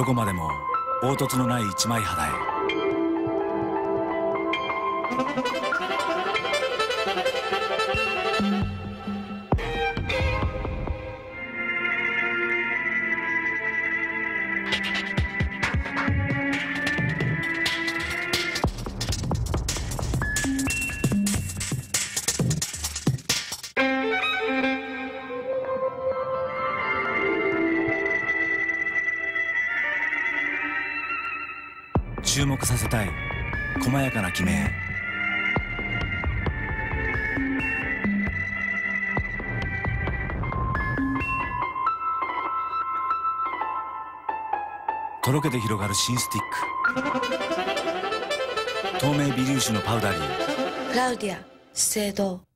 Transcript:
どこまでも凹凸のない一枚肌へ。注目させたい。細やかな決めとろけて広がる新スティック。透明微粒子のパウダリー。クラウディア資生堂。